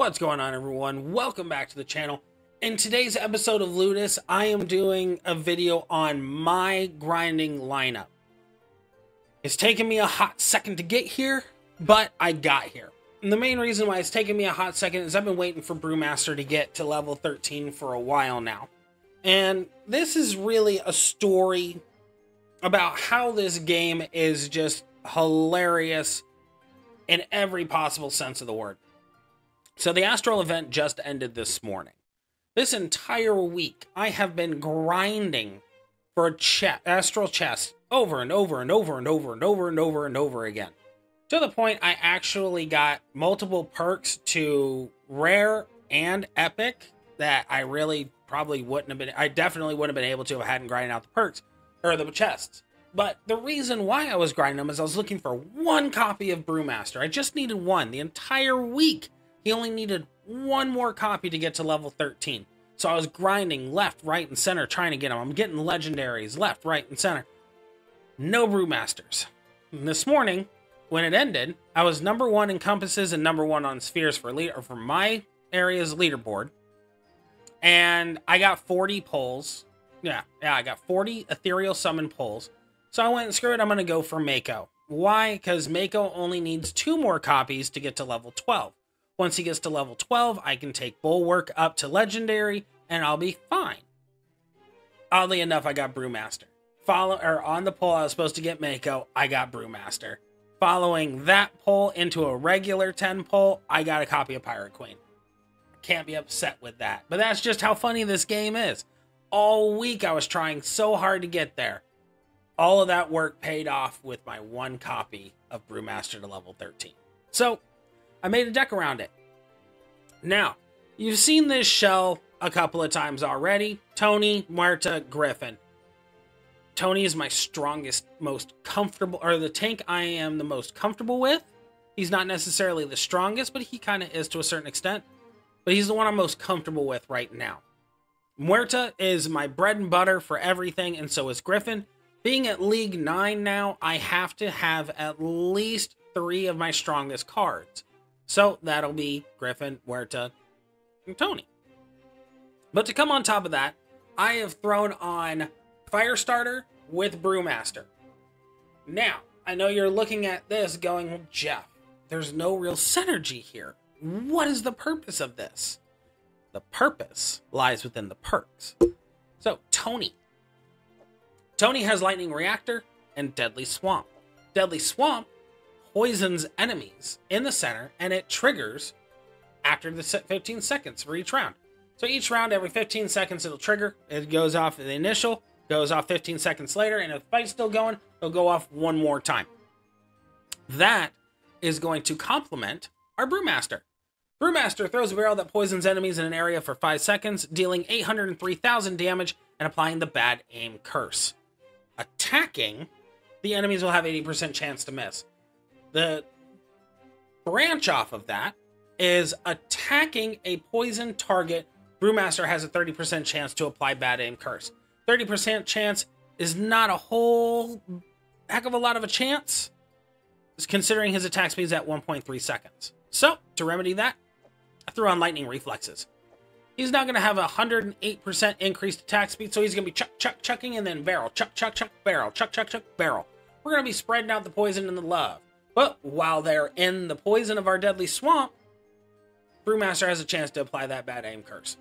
What's going on, everyone? Welcome back to the channel. In today's episode of Ludus, I am doing a video on my grinding lineup. It's taken me a hot second to get here, but I got here. And the main reason why it's taken me a hot second is I've been waiting for Brewmaster to get to level 13 for a while now. And this is really a story about how this game is just hilarious in every possible sense of the word. So the Astral event just ended this morning. This entire week, I have been grinding for a ch- Astral chest over and over and over and over and over and over and over again. To the point I actually got multiple perks to rare and epic that I really probably wouldn't have been I definitely wouldn't have been able to if I hadn't grinded out the perks or the chests. But the reason why I was grinding them is I was looking for one copy of Brewmaster. I just needed one the entire week. He only needed one more copy to get to level 13. So I was grinding left, right, and center trying to get him. I'm getting legendaries left, right, and center. No Brewmasters. And this morning, when it ended, I was number one in compasses and number one on spheres for leader for my area's leaderboard. And I got 40 pulls. Yeah, yeah, I got 40 ethereal summon pulls. So I went, screw it, I'm to go for Mako. Why? Because Mako only needs two more copies to get to level 12. Once he gets to level 12, I can take Bulwark up to Legendary, and I'll be fine. Oddly enough, I got Brewmaster. Follow or on the pull I was supposed to get Mako, I got Brewmaster. Following that pull into a regular 10 pull, I got a copy of Pirate Queen. Can't be upset with that. But that's just how funny this game is. All week I was trying so hard to get there all of that work paid off with my one copy of Brewmaster to level 13. So I made a deck around it. Now, you've seen this shell a couple of times already. Tony, Muerta, Griffin. Tony is my strongest, most comfortable, or the tank I am the most comfortable with. He's not necessarily the strongest, but he kind of is to a certain extent. But he's the one I'm most comfortable with right now. Muerta is my bread and butter for everything, and so is Griffin. Being at League 9 now, I have to have at least three of my strongest cards. So that'll be Griffin, Muerta, and Tony. But to come on top of that, I have thrown on Firestarter with Brewmaster. Now, I know you're looking at this going, Jeff, there's no real synergy here. What is the purpose of this? The purpose lies within the perks. So, Tony, Tony has Lightning Reactor and Deadly Swamp. Deadly Swamp poisons enemies in the center and it triggers after the 15 seconds for each round. So each round, every 15 seconds, it'll trigger. It goes off the initial, goes off 15 seconds later, and if the fight's still going, it'll go off one more time. That is going to complement our Brewmaster. Brewmaster throws a barrel that poisons enemies in an area for 5 seconds, dealing 803,000 damage and applying the bad aim curse attacking, the enemies will have 80% chance to miss. The branch off of that is attacking a poison target. Brewmaster has a 30% chance to apply Bad Aim Curse. 30% chance is not a whole heck of a lot of a chance, considering his attack speed is at 1.3 seconds. So, to remedy that, I threw on Lightning Reflexes. He's now going to have a 108% increased attack speed, so he's going to be chuck, chuck, chucking, and then barrel, chuck, chuck, chuck, barrel, chuck, chuck, chuck, barrel. We're going to be spreading out the poison and the love. But while they're in the poison of our deadly swamp, Brewmaster has a chance to apply that bad aim curse.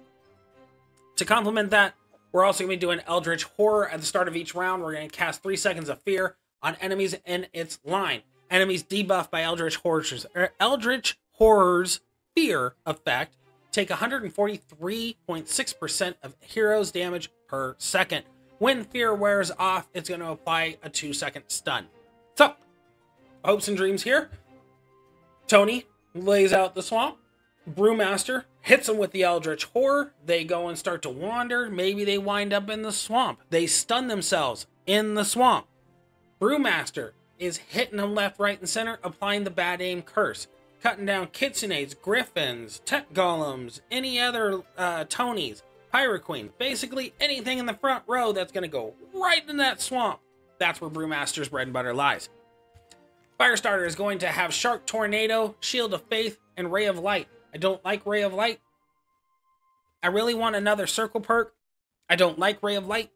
To complement that, we're also going to be doing Eldritch Horror at the start of each round. We're going to cast 3 seconds of fear on enemies in its line. Enemies debuffed by Eldritch Horror's, er, Eldritch Horror's fear effect take 143.6% of heroes damage per second. When fear wears off, it's going to apply a two second stun. So, hopes and dreams here. Tony lays out the swamp. Brewmaster hits him with the Eldritch Horror. They go and start to wander. Maybe they wind up in the swamp. They stun themselves in the swamp. Brewmaster is hitting them left, right, and center, applying the bad aim curse cutting down kitsunes, griffins, tech golems, any other uh, Tonys, Pirate Queen, basically anything in the front row that's going to go right in that swamp. That's where Brewmaster's bread and butter lies. Firestarter is going to have Shark Tornado, Shield of Faith, and Ray of Light. I don't like Ray of Light. I really want another circle perk. I don't like Ray of Light.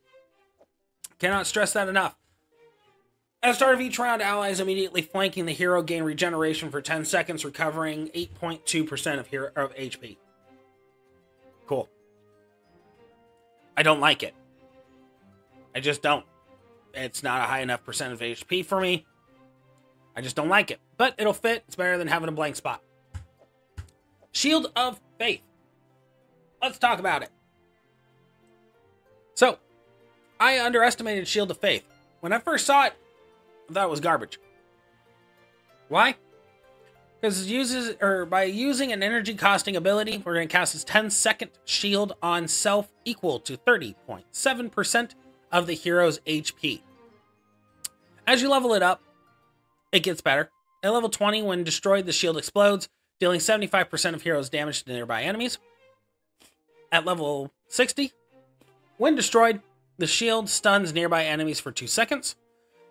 Cannot stress that enough. At the start of each round, allies immediately flanking the hero gain regeneration for 10 seconds, recovering 8.2% of, hero, of HP. Cool. I don't like it. I just don't. It's not a high enough percent of HP for me. I just don't like it. But it'll fit. It's better than having a blank spot. Shield of Faith. Let's talk about it. So, I underestimated Shield of Faith. When I first saw it, I thought it was garbage. Why? Because uses or by using an energy costing ability, we're going to cast this 10 second shield on self equal to 30.7% of the hero's HP. As you level it up, it gets better. At level 20, when destroyed, the shield explodes, dealing 75% of heroes damage to nearby enemies. At level 60, when destroyed, the shield stuns nearby enemies for 2 seconds.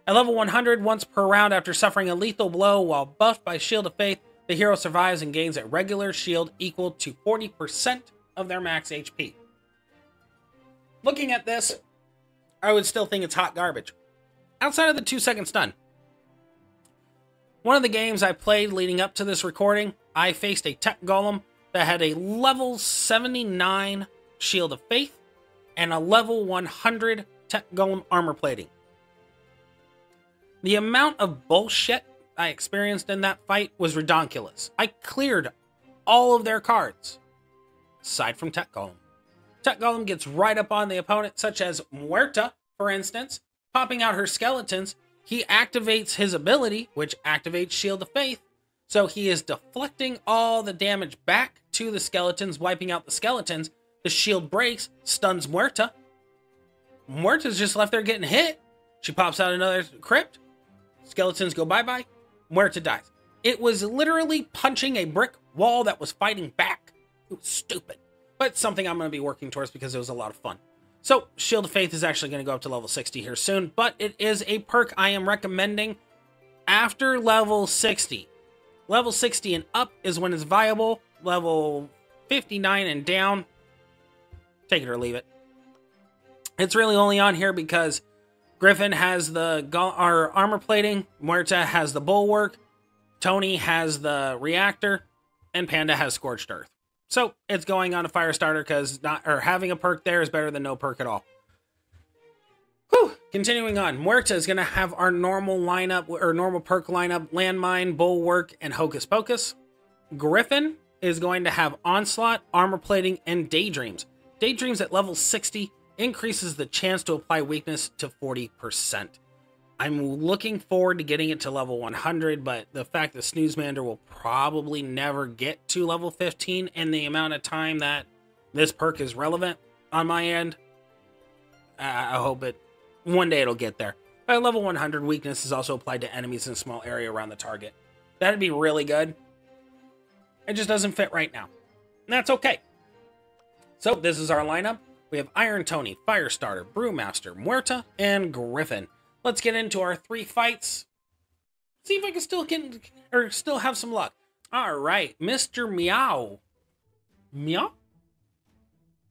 At level 100, once per round after suffering a lethal blow while buffed by Shield of Faith, the hero survives and gains a regular shield equal to 40% of their max HP. Looking at this, I would still think it's hot garbage. Outside of the 2 second stun. One of the games I played leading up to this recording, I faced a tech golem that had a level 79 Shield of Faith and a level 100 tech golem armor plating. The amount of bullshit I experienced in that fight was redonkulous. I cleared all of their cards, aside from Tech Golem. Tech Golem gets right up on the opponent, such as Muerta, for instance, popping out her skeletons. He activates his ability, which activates Shield of Faith, so he is deflecting all the damage back to the skeletons, wiping out the skeletons. The shield breaks, stuns Muerta. Muerta's just left there getting hit. She pops out another crypt. Skeletons go bye bye. Muerta dies. It was literally punching a brick wall that was fighting back. It was stupid. But something I'm going to be working towards because it was a lot of fun. So, Shield of Faith is actually going to go up to level 60 here soon, but it is a perk I am recommending after level 60. Level 60 and up is when it's viable. Level 59 and down, take it or leave it. It's really only on here because Griffin has the our armor plating, Muerta has the bulwark, Tony has the reactor, and Panda has scorched earth. So it's going on a fire starter because not or having a perk there is better than no perk at all. Whew. Continuing on, Muerta is going to have our normal lineup or normal perk lineup: landmine, bulwark, and hocus pocus. Griffin is going to have onslaught, armor plating, and daydreams. Daydreams at level 60 increases the chance to apply weakness to 40%. I'm looking forward to getting it to level 100, but the fact that Snoozemander will probably never get to level 15 and the amount of time that this perk is relevant on my end, I hope it one day it'll get there. By level 100, weakness is also applied to enemies in a small area around the target. That'd be really good. It just doesn't fit right now. And that's okay. So this is our lineup. We have Iron Tony, Firestarter, Brewmaster, Muerta, and Griffin. Let's get into our three fights. See if I can still get or still have some luck. All right, Mr. Meow. Meow?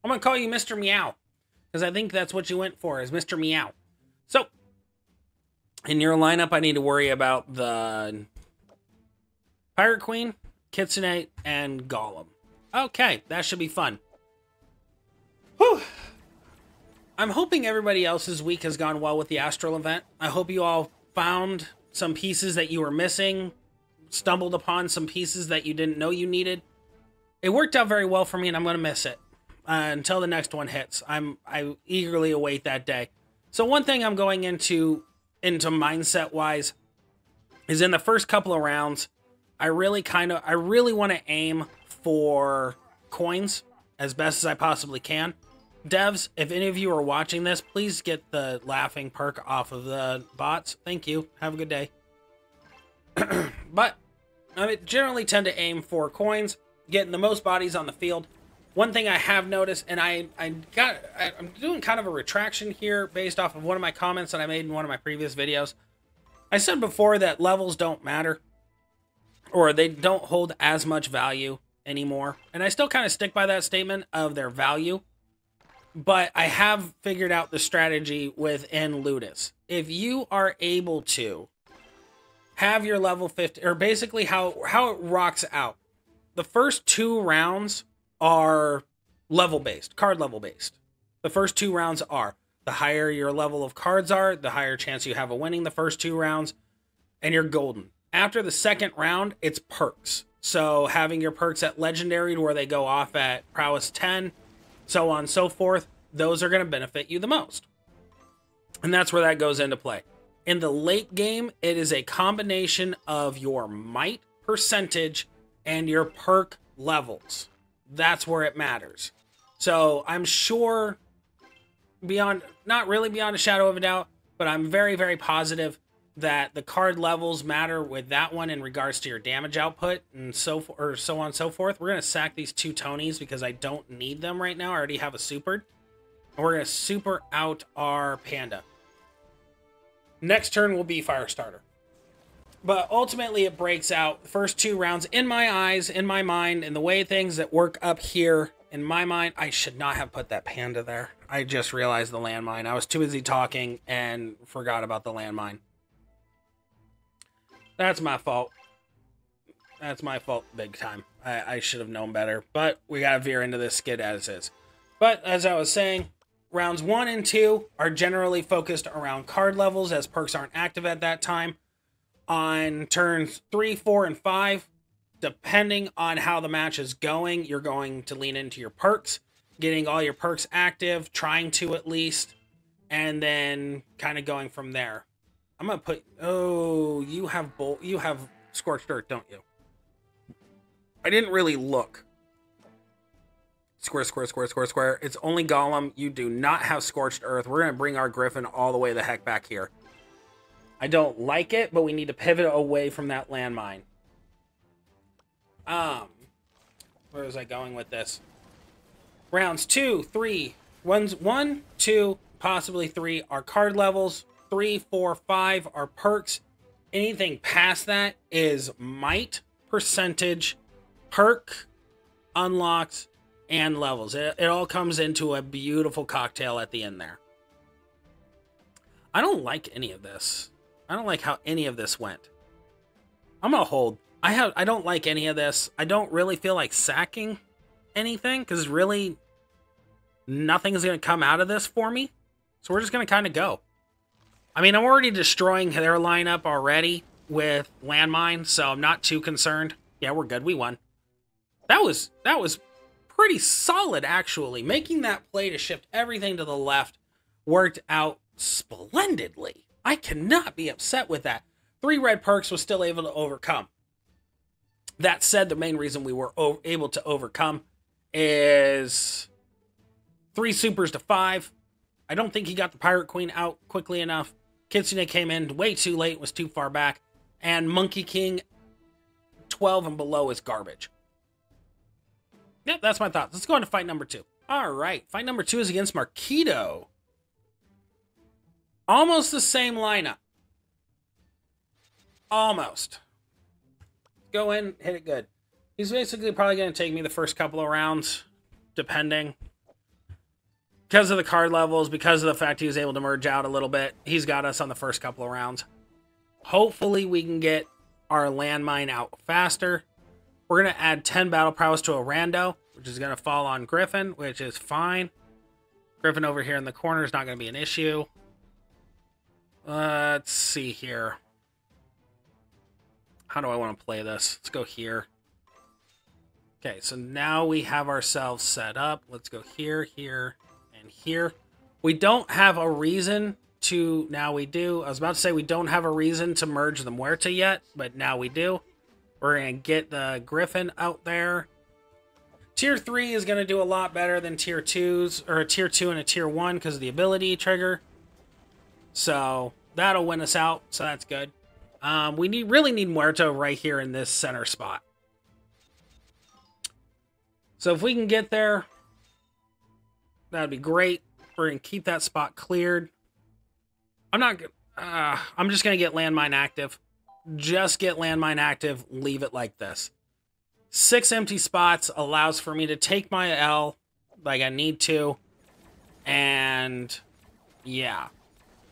I'm gonna call you Mr. Meow because I think that's what you went for is Mr. Meow. So, in your lineup, I need to worry about the Pirate Queen, Kitsune, and Golem. Okay, that should be fun. Whew. I'm hoping everybody else's week has gone well with the Astral event. I hope you all found some pieces that you were missing, stumbled upon some pieces that you didn't know you needed. It worked out very well for me, and I'm going to miss it uh, until the next one hits. I'm I eagerly await that day. So one thing I'm going into into mindset wise is in the first couple of rounds, I really kind of I really want to aim for coins as best as I possibly can. Devs, if any of you are watching this, please get the laughing perk off of the bots. Thank you. Have a good day. but I generally tend to aim for coins, getting the most bodies on the field. One thing I have noticed, and I, I got, I, I'm doing kind of a retraction here based off of one of my comments that I made in one of my previous videos. I said before that levels don't matter, or they don't hold as much value anymore. And I still kind of stick by that statement of their value. But I have figured out the strategy within Ludus. If you are able to have your level 50 or basically how how it rocks out. The first two rounds are level based, card level based. The first two rounds are the higher your level of cards are, the higher chance you have of winning the first two rounds, and you're golden. After the second round, it's perks. So having your perks at legendary where they go off at prowess 10, so on and so forth, those are going to benefit you the most. And that's where that goes into play. In the late game, it is a combination of your might percentage and your perk levels. That's where it matters. So I'm sure beyond, not really beyond a shadow of a doubt, but I'm very, very positive that the card levels matter with that one in regards to your damage output and so or so on and so forth. We're gonna sack these two Tonys because I don't need them right now. I already have a super. And we're gonna super out our panda. Next turn will be Firestarter. But ultimately it breaks out the first two rounds in my eyes, in my mind, and the way things that work up here in my mind, I should not have put that panda there. I just realized the landmine. I was too busy talking and forgot about the landmine. That's my fault. That's my fault big time. I, I should have known better. But we got to veer into this skid as is. But as I was saying, rounds one and two are generally focused around card levels as perks aren't active at that time. On turns three, four, and five, depending on how the match is going, you're going to lean into your perks, getting all your perks active, trying to at least, and then kind of going from there. I'm gonna put. Oh, you have bolt. You have scorched earth, don't you? I didn't really look. Square, square, square, square, square. It's only Golem. You do not have scorched earth. We're gonna bring our Griffin all the way the heck back here. I don't like it, but we need to pivot away from that landmine. Um, where was I going with this? Rounds two, three, one's one, two, possibly three are card levels three, four, five are perks. Anything past that is might, percentage, perk, unlocks, and levels. It, it all comes into a beautiful cocktail at the end there. I don't like any of this. I don't like how any of this went. I'm gonna hold. I have. I don't like any of this. I don't really feel like sacking anything because really nothing is gonna come out of this for me. So we're just gonna kind of go. I mean, I'm already destroying their lineup already with landmine, so I'm not too concerned. Yeah, we're good. We won. That was that was pretty solid actually. Making that play to shift everything to the left worked out splendidly. I cannot be upset with that. Three red perks was still able to overcome. That said, the main reason we were able to overcome is three supers to five. I don't think he got the Pirate Queen out quickly enough. Kitsune came in way too late, was too far back, and Monkey King 12 and below is garbage. Yep, that's my thoughts. Let's go on to fight number two. All right, fight number two is against Marquito. Almost the same lineup. Almost. Go in, hit it good. He's basically probably going to take me the first couple of rounds, depending because of the card levels, because of the fact he was able to merge out a little bit, he's got us on the first couple of rounds. Hopefully, we can get our landmine out faster. We're going to add 10 battle prowess to a rando, which is going to fall on Griffin, which is fine. Griffin over here in the corner is not going to be an issue. Let's see here. How do I want to play this? Let's go here. Okay, so now we have ourselves set up. Let's go here, here, here. We don't have a reason to, now we do. I was about to say we don't have a reason to merge the Muerta yet, but now we do. We're going to get the Griffin out there. Tier 3 is going to do a lot better than Tier 2s, or a Tier 2 and a Tier 1 because of the ability trigger. So that'll win us out, so that's good. Um, we need really need Muerta right here in this center spot. So if we can get there, That'd be great. We're gonna keep that spot cleared. I'm not. Uh, I'm just gonna get landmine active. Just get landmine active. Leave it like this. Six empty spots allows for me to take my L like I need to. And yeah.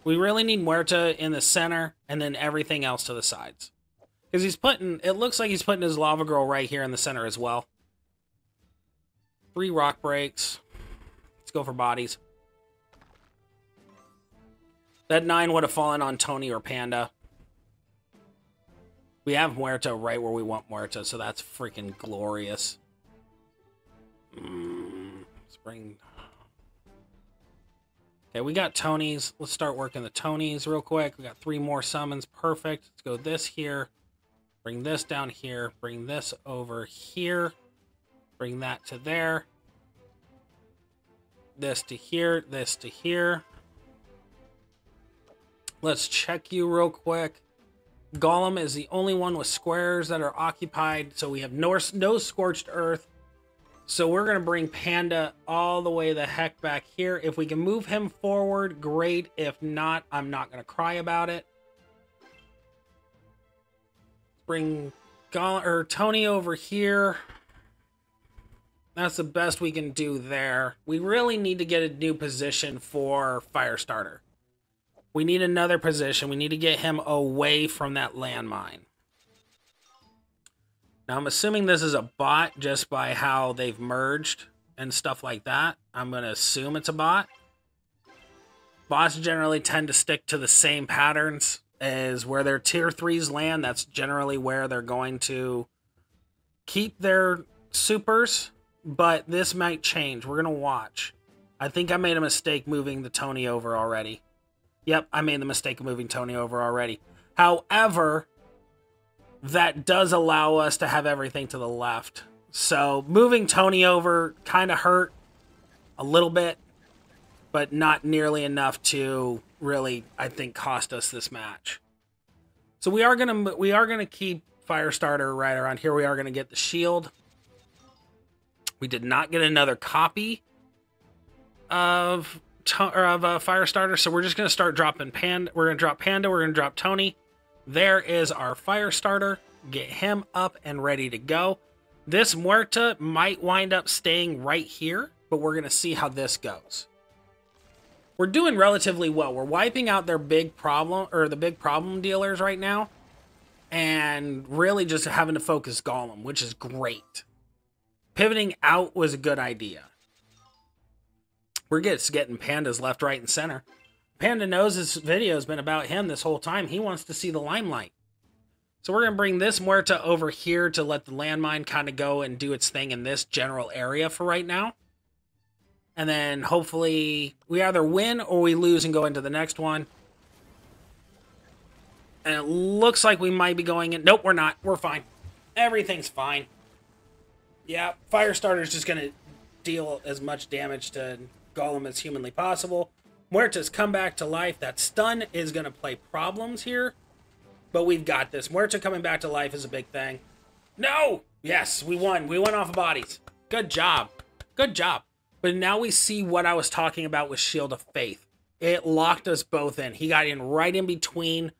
We really need Muerta in the center and then everything else to the sides. Because he's putting, it looks like he's putting his Lava Girl right here in the center as well. Three rock breaks. Let's go for bodies. That nine would have fallen on Tony or Panda. We have Muerta right where we want Muerta, so that's freaking glorious. Mm, let's bring... Okay, we got Tony's. Let's start working the Tony's real quick. We got three more summons. Perfect. Let's go this here. Bring this down here. Bring this over here. Bring that to there. This to here. This to here. Let's check you real quick. Golem is the only one with squares that are occupied, so we have no, no scorched earth. So we're going to bring Panda all the way the heck back here. If we can move him forward, great. If not, I'm not going to cry about it. Bring Go or Tony over here. That's the best we can do there. We really need to get a new position for Firestarter. We need another position. We need to get him away from that landmine. Now, I'm assuming this is a bot just by how they've merged and stuff like that. I'm going to assume it's a bot. Bots generally tend to stick to the same patterns as where their tier 3s land. That's generally where they're going to keep their supers. But this might change. We're going to watch. I think I made a mistake moving the Tony over already. Yep, I made the mistake of moving Tony over already. However, that does allow us to have everything to the left. So moving Tony over kind of hurt a little bit, but not nearly enough to really, I think, cost us this match. So we are gonna we are gonna keep Firestarter right around here. We are gonna get the shield. We did not get another copy of or of a Firestarter, so we're just gonna start dropping Panda. We're gonna drop Panda. We're gonna drop Tony. There is our Firestarter. Get him up and ready to go. This Muerta might wind up staying right here, but we're gonna see how this goes. We're doing relatively well. We're wiping out their big problem or the big problem dealers right now, and really just having to focus Golem, which is great. Pivoting out was a good idea. We're just getting pandas left, right, and center. Panda knows this video has been about him this whole time. He wants to see the limelight. So we're going to bring this Muerta over here to let the landmine kind of go and do its thing in this general area for right now. And then hopefully we either win or we lose and go into the next one. And it looks like we might be going in. Nope, we're not. We're fine. Everything's fine. Yeah, Firestarter's just going to deal as much damage to Golem as humanly possible. Muerta's come back to life. That stun is going to play problems here, but we've got this. Muerta coming back to life is a big thing. No! Yes, we won. We went off of bodies. Good job. Good job. But now we see what I was talking about with Shield of Faith. It locked us both in. He got in right in between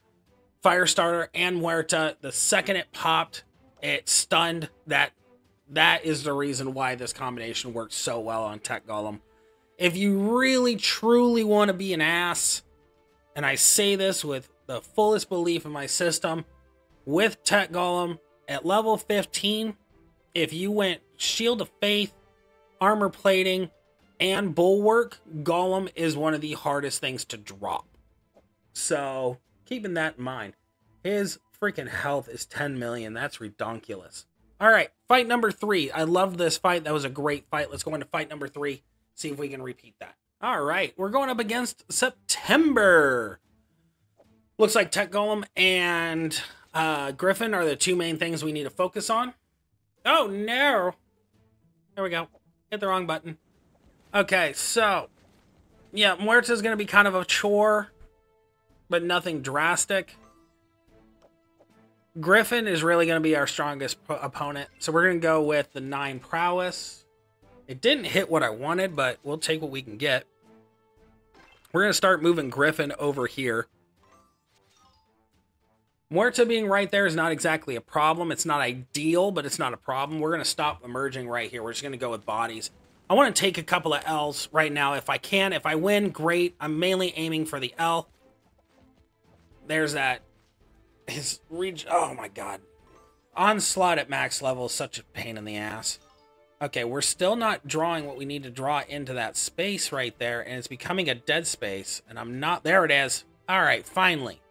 Firestarter and Muerta. The second it popped, it stunned. That that is the reason why this combination works so well on Tech Golem. If you really truly want to be an ass, and I say this with the fullest belief in my system, with Tech Golem at level 15, if you went Shield of Faith, Armor Plating, and Bulwark, Golem is one of the hardest things to drop. So, keeping that in mind, his freaking health is 10 million. That's redonkulous. All right, fight number three. I love this fight. That was a great fight. Let's go into fight number three see if we can repeat that. All right, we're going up against September. Looks like Tech Golem and uh, Griffin are the two main things we need to focus on. Oh, no. There we go. Hit the wrong button. Okay, so, yeah, Muerta is going to be kind of a chore, but nothing drastic. Griffin is really going to be our strongest opponent, so we're going to go with the 9 Prowess. It didn't hit what I wanted, but we'll take what we can get. We're going to start moving Griffin over here. Muerta being right there is not exactly a problem. It's not ideal, but it's not a problem. We're going to stop emerging right here. We're just going to go with bodies. I want to take a couple of L's right now if I can. If I win, great. I'm mainly aiming for the L. There's that. His reach. Oh my god. Onslaught at max level is such a pain in the ass. Okay, we're still not drawing what we need to draw into that space right there, and it's becoming a dead space, and I'm not... There it is. All right, finally.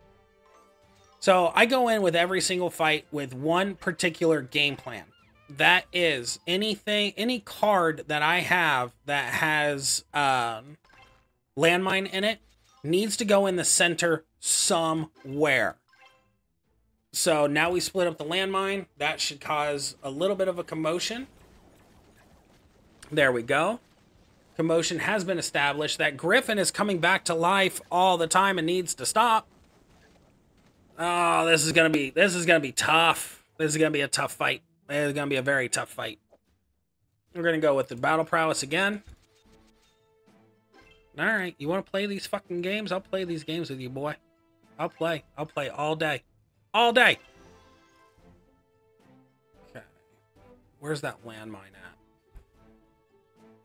So I go in with every single fight with one particular game plan. That is anything, any card that I have that has um, landmine in it needs to go in the center somewhere. So now we split up the landmine. That should cause a little bit of a commotion. There we go. Commotion has been established. That griffin is coming back to life all the time and needs to stop. Oh, this is gonna be this is gonna be tough. This is gonna be a tough fight. It's gonna be a very tough fight. We're gonna go with the battle prowess again. Alright, you wanna play these fucking games? I'll play these games with you, boy. I'll play. I'll play all day. All day! Okay. Where's that landmine at?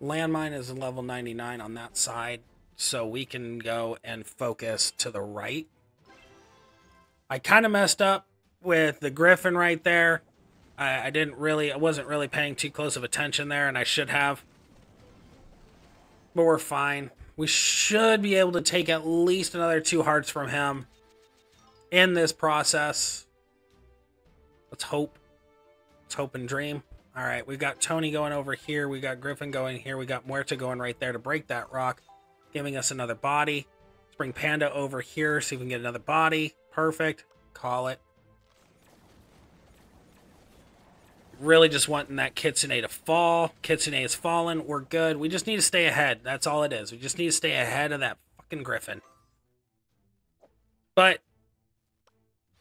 Landmine is level 99 on that side, so we can go and focus to the right. I kind of messed up with the griffin right there. I, I didn't really, I wasn't really paying too close of attention there, and I should have. But we're fine. We should be able to take at least another two hearts from him in this process. Let's hope. Let's hope and dream. All right, we've got Tony going over here. We got Griffin going here. We got Muerta going right there to break that rock, giving us another body. Let's bring Panda over here, see if we can get another body. Perfect. Call it. Really just wanting that Kitsune to fall. Kitsune has fallen. We're good. We just need to stay ahead. That's all it is. We just need to stay ahead of that fucking Griffin. But,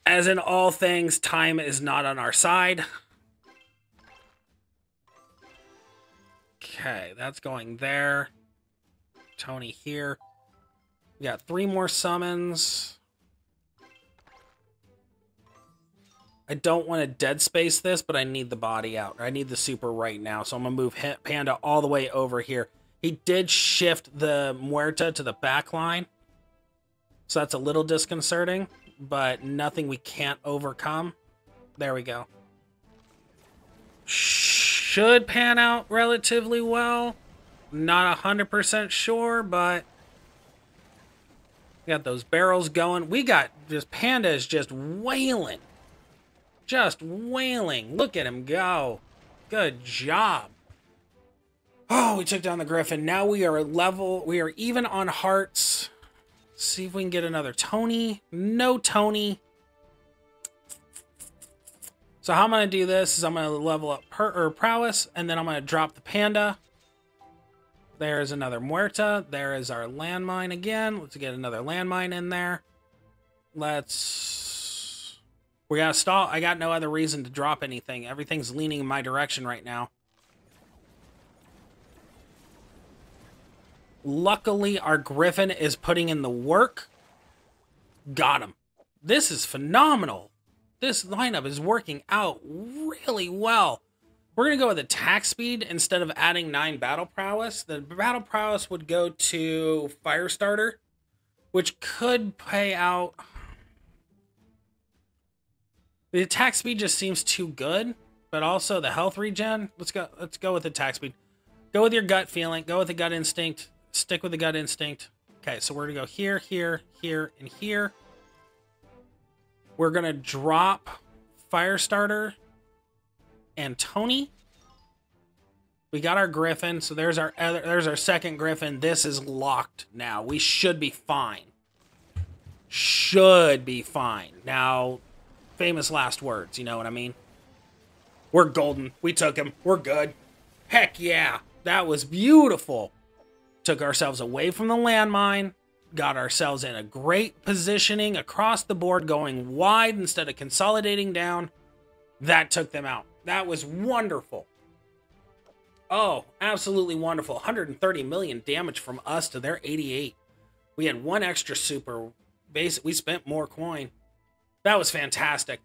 as in all things, time is not on our side. Okay, that's going there. Tony here. We got three more summons. I don't want to dead space this, but I need the body out. I need the super right now. So I'm going to move Panda all the way over here. He did shift the Muerta to the back line. So that's a little disconcerting, but nothing we can't overcome. There we go. Should pan out relatively well. Not 100% sure, but... We got those barrels going. We got just Panda is just wailing. Just wailing. Look at him go. Good job. Oh, we took down the Griffin. Now we are level. We are even on hearts. See if we can get another Tony. No Tony. So how I'm going to do this is I'm going to level up her, or prowess, and then I'm going to drop the panda. There is another Muerta. There is our landmine again. Let's get another landmine in there. Let's we gotta stall. I got no other reason to drop anything. Everything's leaning in my direction right now. Luckily, our Griffin is putting in the work. Got him. This is phenomenal. This lineup is working out really well. We're going to go with attack speed instead of adding 9 battle prowess. The battle prowess would go to Firestarter, which could pay out... The attack speed just seems too good, but also the health regen. Let's go. Let's go with attack speed. Go with your gut feeling. Go with the gut instinct. Stick with the gut instinct. Okay, so we're gonna go here, here, here, and here. We're gonna drop Firestarter and Tony. We got our Griffin, so there's our other, there's our second Griffin. This is locked now. We should be fine. Should be fine. Now, famous last words, you know what I mean? We're golden. We took him. We're good. Heck yeah. That was beautiful. Took ourselves away from the landmine. Got ourselves in a great positioning across the board, going wide instead of consolidating down. That took them out. That was wonderful. Oh, absolutely wonderful. 130 million damage from us to their 88. We had one extra super. Base. We spent more coin. that was fantastic.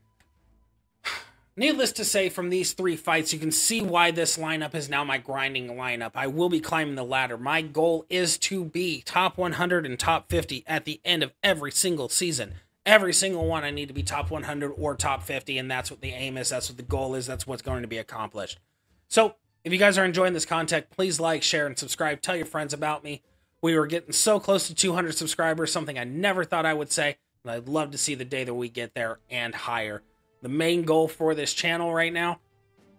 Needless to say, from these three fights, you can see why this lineup is now my grinding lineup. I will be climbing the ladder. My goal is to be top 100 and top 50 at the end of every single season. Every single one, I need to be top 100 or top 50, and that's what the aim is. That's what the goal is. That's what's going to be accomplished. So, if you guys are enjoying this content, please like, share, and subscribe. Tell your friends about me. We were getting so close to 200 subscribers, something I never thought I would say. And I'd love to see the day that we get there and higher. The main goal for this channel right now,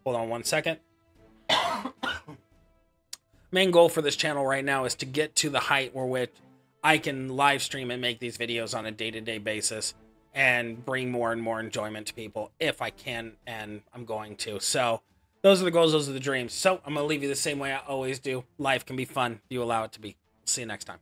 hold on one second. main goal for this channel right now is to get to the height where which I can live stream and make these videos on a day-to-day basis and bring more and more enjoyment to people if I can and I'm going to. So those are the goals, those are the dreams. So I'm going to leave you the same way I always do. Life can be fun. You allow it to be. See you next time.